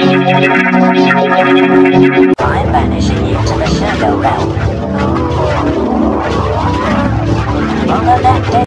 I'm banishing you to the Shadow Realm. On that day.